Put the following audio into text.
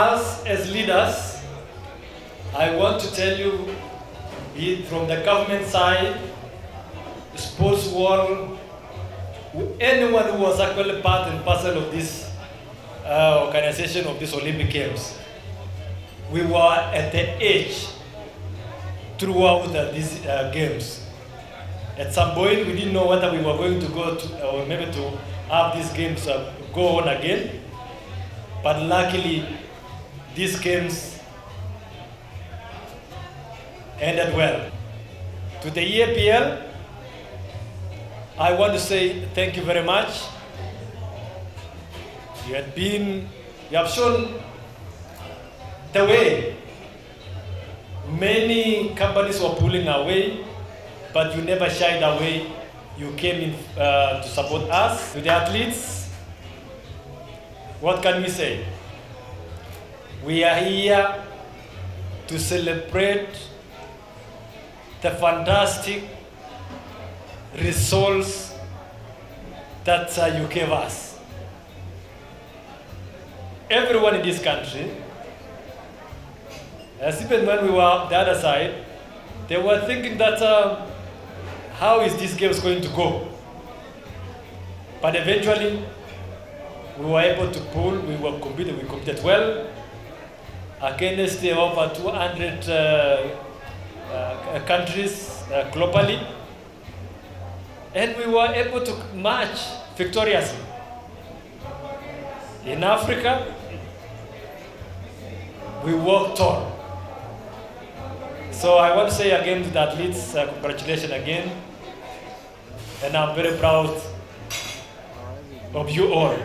Us as leaders, I want to tell you, be from the government side, sports world, anyone who was actually part and parcel of this uh, organization of these Olympic Games, we were at the edge throughout uh, these uh, games. At some point, we didn't know whether we were going to go to, or maybe to have these games uh, go on again. But luckily, these games ended well. To the EAPL, I want to say thank you very much. You have been, you have shown the way. Many companies were pulling away, but you never shied away. You came in uh, to support us. To the athletes, what can we say? We are here to celebrate the fantastic results that uh, you gave us. Everyone in this country, as even when we were the other side, they were thinking that uh, how is this games going to go? But eventually, we were able to pull, we were competing, we competed well against over 200 uh, uh, countries uh, globally. And we were able to march victoriously. In Africa, we worked on. So I want to say again to the athletes, uh, congratulations again. And I'm very proud of you all.